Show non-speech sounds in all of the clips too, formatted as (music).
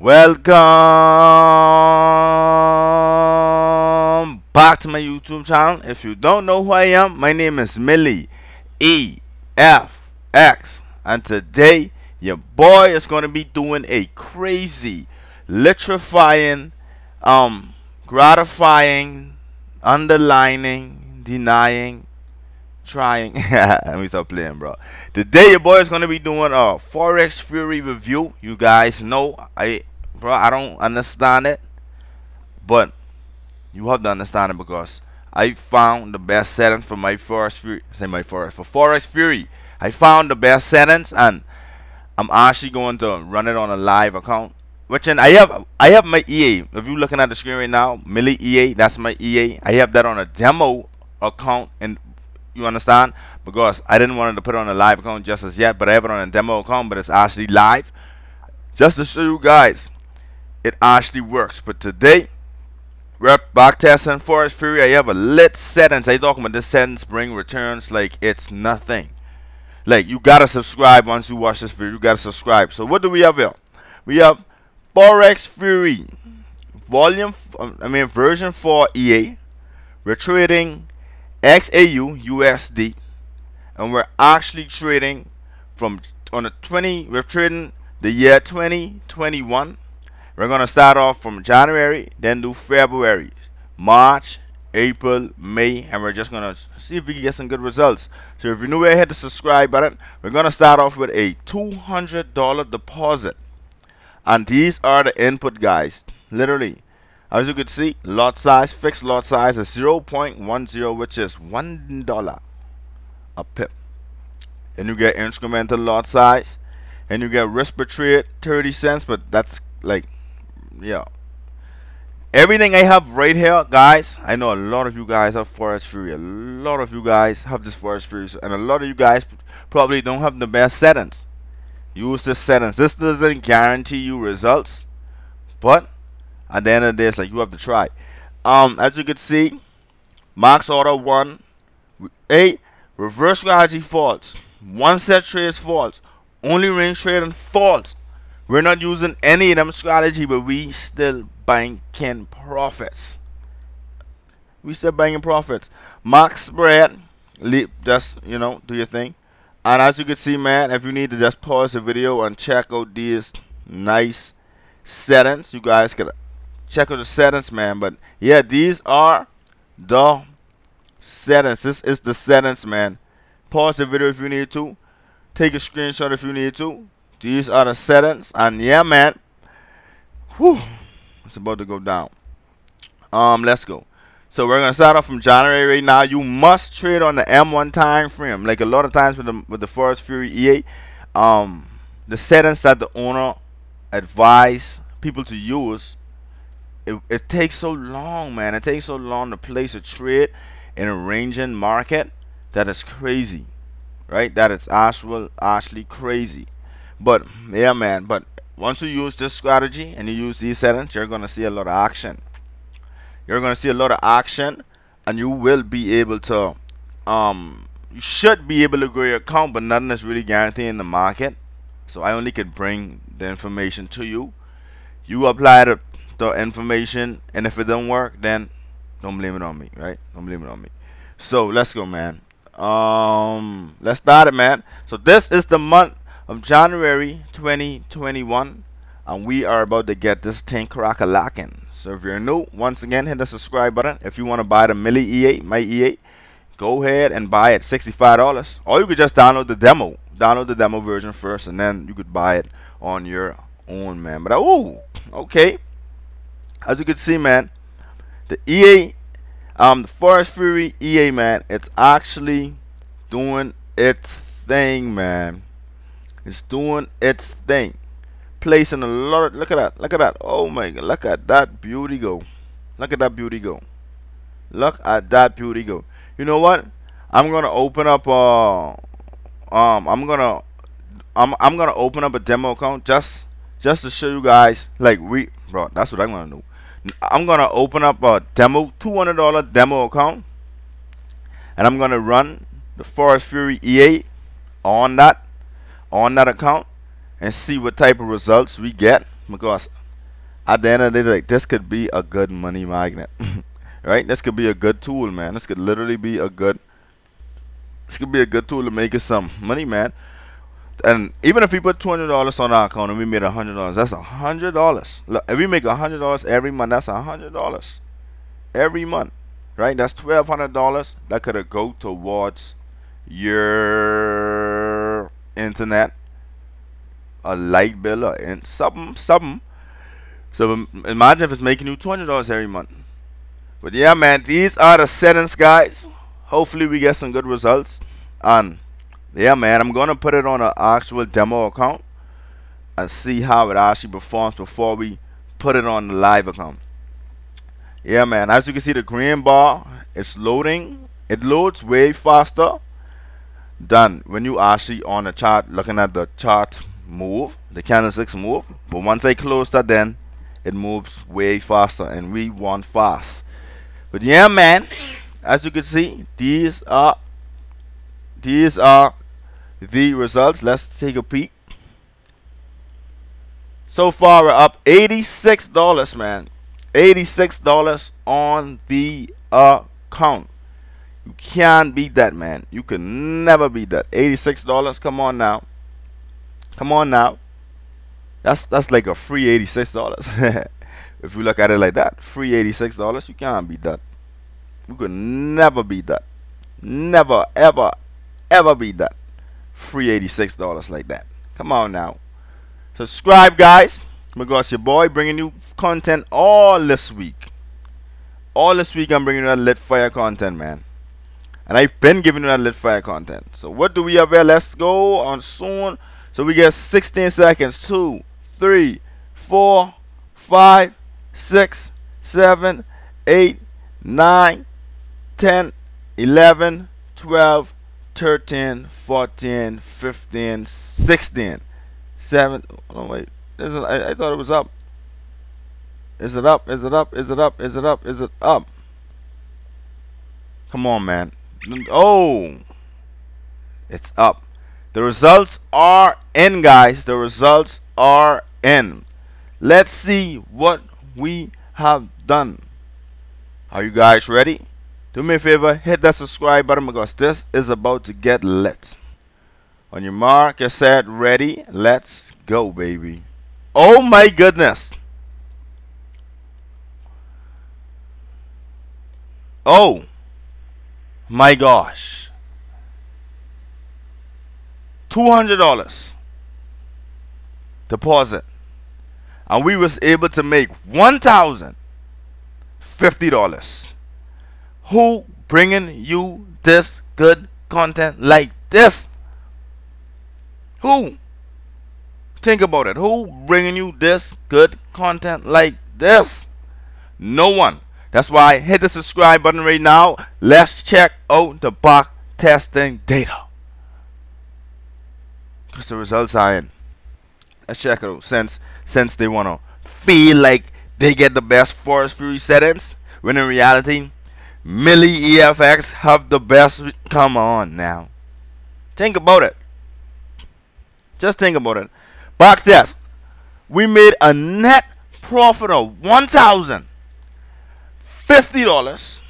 Welcome back to my YouTube channel. If you don't know who I am, my name is Milli E F X, and today your boy is going to be doing a crazy, electrifying, um, gratifying, underlining, denying, trying. (laughs) Let me stop playing, bro. Today your boy is gonna be doing a forex fury review. You guys know I bro, I don't understand it, but you have to understand it because I found the best settings for my Forex Fury. Say my Forex for Forest Fury. I found the best settings, and I'm actually going to run it on a live account. Which and I have I have my EA. If you're looking at the screen right now, Milli EA, that's my EA. I have that on a demo account, and you understand because I didn't want to put it on a live account just as yet, but I have it on a demo account, but it's actually live. Just to show you guys it actually works. But today, we're back testing Forex Fury. I have a lit sentence. I talking about this sentence bring returns like it's nothing. Like you gotta subscribe once you watch this video. You gotta subscribe. So what do we have here? We have Forex Fury volume. Um, I mean version 4 EA. We're trading XAU USD, and we're actually trading from on the 20. We're trading the year 2021 we're going to start off from January, then do February, March, April, May, and we're just going to see if we can get some good results. So if you're new here, hit the subscribe button. We're going to start off with a $200 deposit. And these are the input guys. Literally. As you can see, lot size, fixed lot size is 0.10, which is $1 a pip. And you get incremental lot size. And you get risk per trade, 30 cents, but that's like yeah. Everything I have right here guys I know a lot of you guys have Forest Fury. A lot of you guys have this Forest Fury and a lot of you guys probably don't have the best settings. Use the settings. This doesn't guarantee you results but at the end of this, like you have to try. Um as you can see max order one eight reverse strategy false one set trades false only range trading false we're not using any of them strategy, but we still banking profits. We still banking profits. Max spread, leap, just you know, do your thing. And as you can see, man, if you need to just pause the video and check out these nice settings, you guys can check out the settings, man. But yeah, these are the settings. This is the settings, man. Pause the video if you need to. Take a screenshot if you need to. These are the settings. And yeah, man. Whew. It's about to go down. Um, let's go. So we're gonna start off from January right now. You must trade on the M1 time frame. Like a lot of times with the with the Forex Fury EA, um, the settings that the owner advise people to use, it, it takes so long, man. It takes so long to place a trade in a ranging market that is crazy, right? That it's actual actually crazy. But yeah, man. But once you use this strategy and you use these settings, you're gonna see a lot of action. You're gonna see a lot of action, and you will be able to. Um, you should be able to grow your account, but nothing is really guaranteed in the market. So I only could bring the information to you. You apply the, the information, and if it don't work, then don't blame it on me, right? Don't blame it on me. So let's go, man. Um, let's start it, man. So this is the month of January 2021 and we are about to get this thing crack a lacking. So if you're new, once again hit the subscribe button. If you want to buy the Milli EA, my EA, go ahead and buy it $65. Or you could just download the demo. Download the demo version first and then you could buy it on your own man. But oh okay. As you can see man, the EA um the Forest Fury EA man, it's actually doing its thing man it's doing its thing. Placing a lot of, look at that, look at that. Oh my god, look at that beauty go. Look at that beauty go. Look at that beauty go. You know what? I'm gonna open up uh um I'm gonna I'm I'm gonna open up a demo account just just to show you guys like we bro that's what I'm gonna do. I'm gonna open up a demo $200 demo account and I'm gonna run the Forest Fury EA on that on that account and see what type of results we get because at the end of the day, this could be a good money magnet, (laughs) right? This could be a good tool, man. This could literally be a good. This could be a good tool to make us some money, man. And even if we put two hundred dollars on our account and we made a hundred dollars, that's a hundred dollars. If we make a hundred dollars every month, that's a hundred dollars every month, right? That's twelve hundred dollars that could go towards your internet, a light bill, or in something, something so imagine if it's making you $200 every month. But yeah, man, these are the settings, guys. Hopefully we get some good results. And yeah, man, I'm going to put it on an actual demo account and see how it actually performs before we put it on the live account. Yeah, man, as you can see, the green bar, it's loading. It loads way faster than when you actually on the chart, looking at the chart move, the candlesticks move. But once I close that, then it moves way faster and we want fast. But yeah man as you can see these are these are the results. Let's take a peek. So far we're up $86 man. $86 on the account you can't beat that man you can never beat that $86 come on now come on now that's that's like a free $86. (laughs) if you look at it like that, free $86, you can't beat that. You could never beat that. Never, ever, ever beat that. Free $86 like that. Come on now. Subscribe, guys. Because your boy bringing you content all this week. All this week, I'm bringing you that lit fire content, man. And I've been giving you that lit fire content. So what do we have here? Let's go on soon. So we get 16 seconds. Two, three, four, five, six, seven, eight, nine, ten, eleven, twelve, thirteen, fourteen, fifteen, sixteen, seven. Oh wait, is it, I, I thought it was up. Is it up? Is it up? Is it up? Is it up? Is it up? Come on, man. Oh, it's up. The results are in, guys. The results are in. Let's see what we have done. Are you guys ready? Do me a favor, hit that subscribe button because this is about to get lit. On your mark, you're set, ready, let's go, baby. Oh my goodness. Oh my gosh. $200 deposit and we was able to make $1,050. Who bringing you this good content like this? Who? Think about it. Who bringing you this good content like this? No one. That's why hit the subscribe button right now. Let's check out the box testing data. Because the results are in. Let's check it out. Since since they wanna feel like they get the best forest fury settings, when in reality, Milli EFX have the best. Come on now. Think about it. Just think about it. Box test. We made a net profit of one thousand fifty dollars.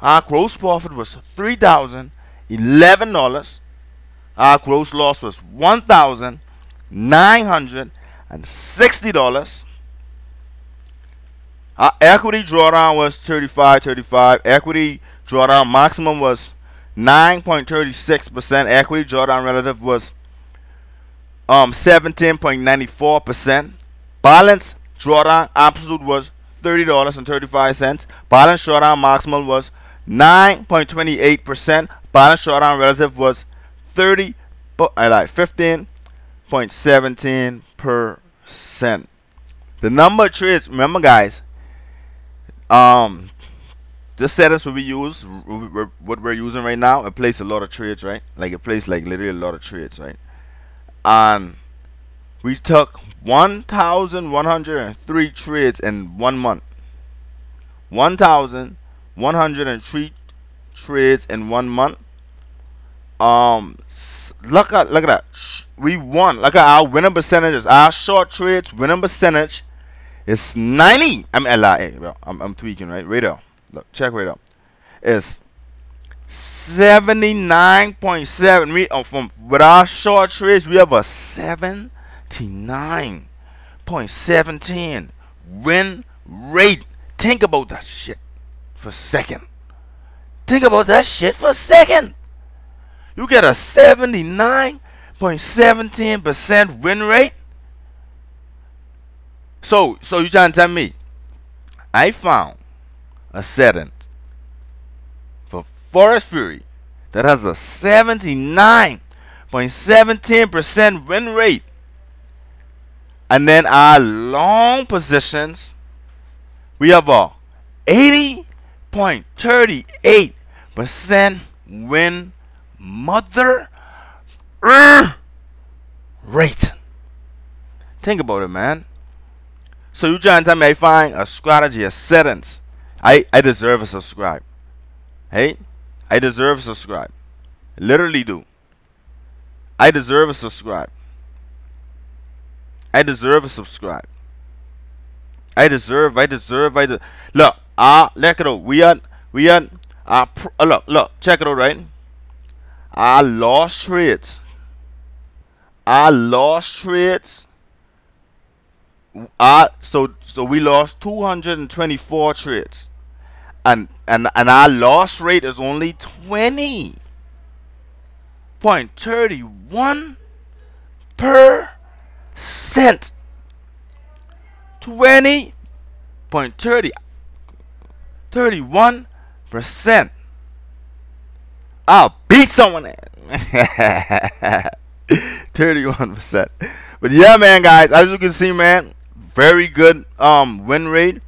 Our gross profit was three thousand eleven dollars. Our gross loss was one thousand nine hundred and sixty dollars. Our equity drawdown was 35 35. Equity drawdown maximum was 9.36%. Equity drawdown relative was um 17.94%. Balance drawdown absolute was $30.35. Balance drawdown maximum was 9.28%. Balance drawdown relative was 30 I like 15 0.17 percent. The number of trades, remember guys, um, this settings will be used, what we're using right now, it plays a lot of trades, right? Like it plays like literally a lot of trades, right? And we took 1,103 trades in one month. 1,103 trades in one month. Um, look at look at that we won. Look at our winning percentages. Our short trades winning percentage is 90. I'm bro. I'm, I'm tweaking, right? Up. Look, check right up. It's 79.7. We uh, from with our short trades, we have a 79.17 win rate. Think about that shit for a second. Think about that shit for a second. You get a 79.17% win rate. So, so you trying to tell me I found a setting for Forest Fury that has a 79.17% win rate. And then our long positions, we have a 80.38% win mother uh, rate. Think about it, man. So you trying to tell me I find a strategy, a sentence. I, I deserve a subscribe. Hey, I deserve a subscribe. Literally do. I deserve a subscribe. I deserve a subscribe. I deserve, I deserve, I de look, ah, look it out. We are, we are, ah, uh, look, look, check it out, right? I lost trades. I lost trades. I so so we lost 224 trades, and and and our loss rate is only 20 point 31 per cent. 20 point 30 31 percent I'll beat someone (laughs) at 31%. But yeah, man, guys, as you can see, man, very good um win rate.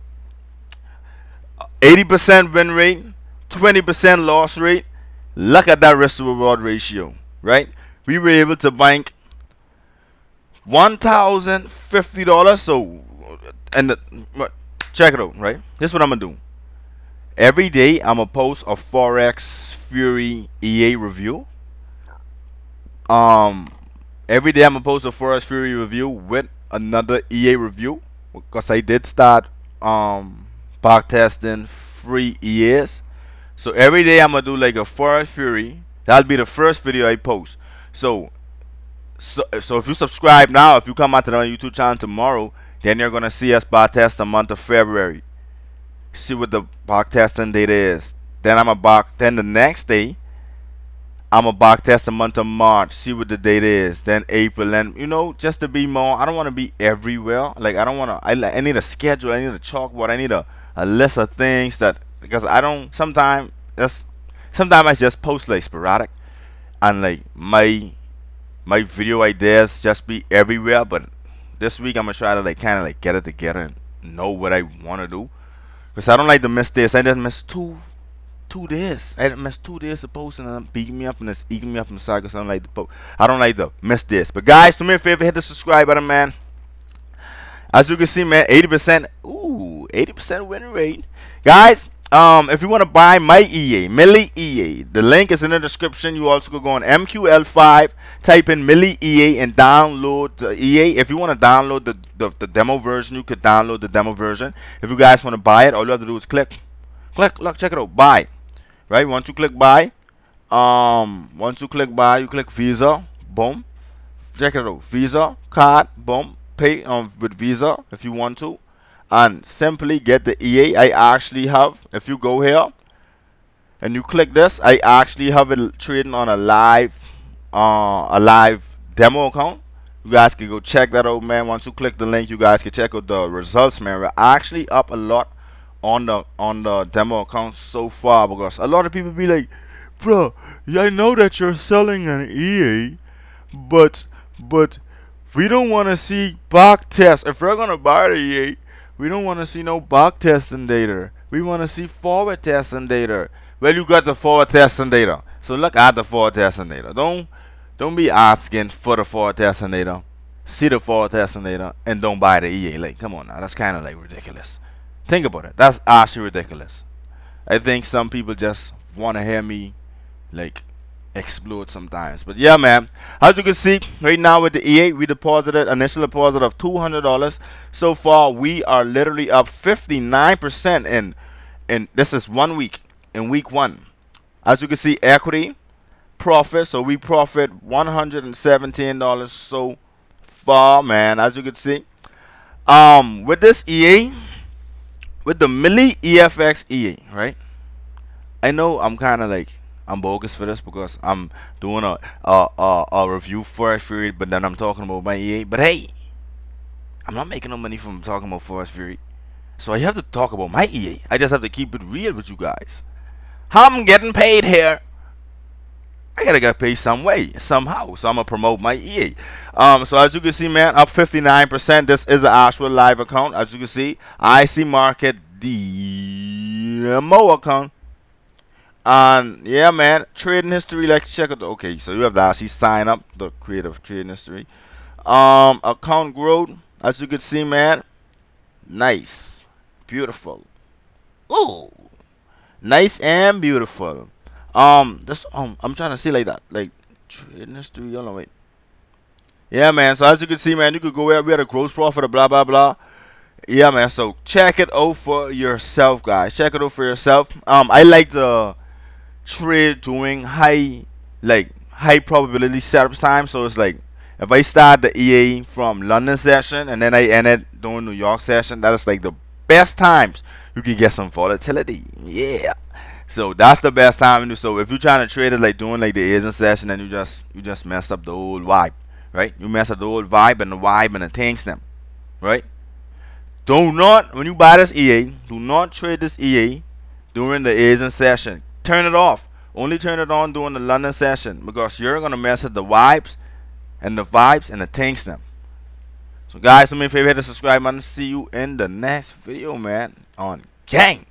80% win rate, 20% loss rate. Look at that risk to reward ratio, right? We were able to bank $1,050. So, and the, check it out, right? Here's what I'm to do. Every day, I'm to post a Forex Fury EA review. Um, every day I'm gonna post a Forex Fury review with another EA review because I did start um testing free EAs. So every day I'm gonna do like a Forex Fury. That'll be the first video I post. So, so, so if you subscribe now, if you come onto the YouTube channel tomorrow, then you're gonna see us test the month of February. See what the back testing data is. Then I'm a back. Then the next day, I'm a back test the month of March, see what the date is. Then April, and you know, just to be more. I don't want to be everywhere. Like I don't want to. I I need a schedule. I need a chalkboard. I need a a list of things that because I don't. Sometimes that's sometimes I just post like sporadic, and like my my video ideas just be everywhere. But this week I'm gonna try to like kind of like get it together and know what I want to do. Cause I don't like to miss this. I just missed two two days. I didn't miss two days of posting and beating me up and it's eating me up inside because I don't like post. I don't like to miss this. But guys, do me a favor, hit the subscribe button, man. As you can see, man, 80%. Ooh, 80% win rate. Guys, um, if you want to buy my EA, Milli EA, the link is in the description. You also could go on MQL5, type in Milli EA, and download the EA. If you want to download the, the, the demo version, you could download the demo version. If you guys want to buy it, all you have to do is click, click, look, check it out, buy right once you click buy um once you click buy you click visa boom check it out visa card boom pay um with visa if you want to and simply get the EA I actually have. If you go here and you click this I actually have it trading on a live uh a live demo account. You guys can go check that out man. Once you click the link you guys can check out the results man. We're actually up a lot on the on the demo account so far because a lot of people be like, bro, I know that you're selling an EA, but but we don't want to see back test. If we're gonna buy the EA, we don't want to see no back testing data. We want to see forward testing data. Well, you got the forward testing data, so look at the forward testing data. Don't don't be asking for the forward testing data. See the forward testing data and don't buy the EA. Like, come on now, that's kind of like ridiculous. Think about it. That's actually ridiculous. I think some people just want to hear me like explode sometimes. But yeah, man. As you can see, right now with the EA, we deposited initial deposit of $200. So far, we are literally up 59% in, in this is one week, in week one. As you can see, equity, profit. So we profit $117 so far, man. As you can see. Um, with this EA, with the Milli EFX EA, right? I know I'm kind of like I'm bogus for this because I'm doing a a, a, a review for Fury, but then I'm talking about my EA. But hey, I'm not making no money from talking about Forest Fury, so I have to talk about my EA. I just have to keep it real with you guys. I'm getting paid here. I gotta get paid some way, somehow. So I'm gonna promote my EA. Um, so as you can see, man, up 59%. This is an actual live account. As you can see, IC Market demo account and yeah, man, trading history. Like check. The, okay, so you have to actually sign up the creative trading history. Um, account growth, as you can see, man, nice, beautiful. Ooh, nice and beautiful. Um, this um, I'm trying to see like that, like trading history. Hold on, wait. Yeah, man. So as you can see, man, you could go where we had a gross profit of blah blah blah. Yeah, man. So check it out for yourself, guys. Check it out for yourself. Um, I like the trade doing high like high probability setup time. So it's like if I start the EA from London session and then I end it during New York session, that is like the best times you can get some volatility. Yeah. So that's the best time to do. So if you're trying to trade it like doing like the Asian session and you just you just messed up the old vibe, right? You mess up the old vibe and the vibe and the tanks them, right? Do not when you buy this EA, do not trade this EA during the Asian session turn it off. Only turn it on during the London session because you're gonna mess up the vibes and the vibes and the tanks them. So guys, do me a favor, hit the subscribe button. See you in the next video, man. On gang.